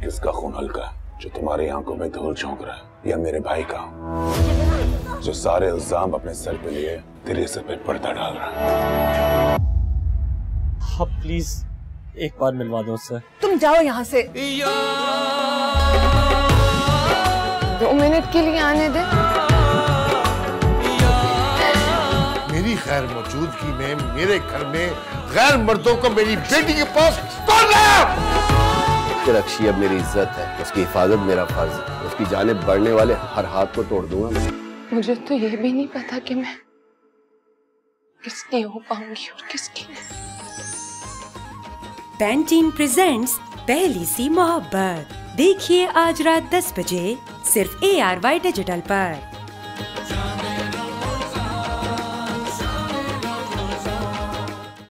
किसका खून हल्का है जो तुम्हारी आँखों में धूल झोंक रहा है या मेरे भाई का। जो सारे इल्ज़ाम अपने सर पे लिए तेरे सर पे पर्दा डाल रहा है। आप प्लीज़ एक बार मिलवा दो सर तुम जाओ यहाँ से। दो मिनट के लिए आने दे। मेरी खैर मौजूदगी में मेरे घर में गैर मर्दों को मेरी बेटी के पास कौन लाया रक्षी अब मेरी इज़्ज़त है। उसकी हिफाजत मेरा फ़र्ज़ है। उसकी जानब बढ़ने वाले हर हाथ को तोड़ दूँगा मैं। मुझे तो ये भी नहीं पता कि मैं किसकी हो पाऊँगी और किसकी पैंटीन प्रेजेंट्स पहली सी मोहब्बत। देखिए आज रात 10 बजे सिर्फ़ ए आर वाई डिजिटल पर।